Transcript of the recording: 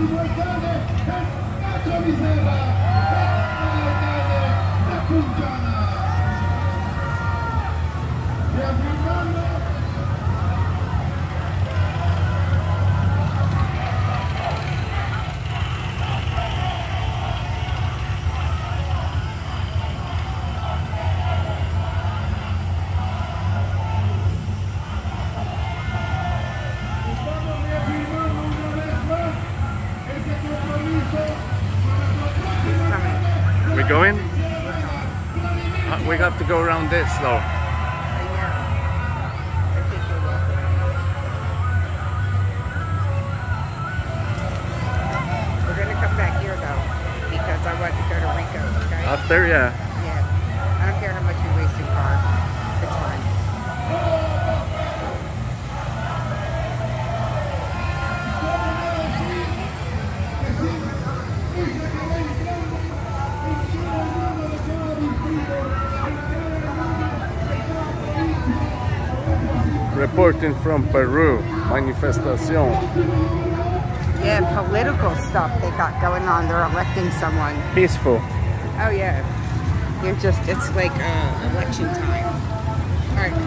di due cade per Nacho Misera e cade da Pungiana e a going? Uh, we have to go around this though. I know. I think you're welcome. We're gonna come back here though, because I want to go to Rico, okay? After, yeah. Yeah. I don't care how much we waste in car. It's fine. Reporting from Peru, manifestación. Yeah, political stuff they got going on. They're electing someone. Peaceful. Oh yeah. They're just, it's like uh, election time. All right.